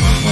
Bye.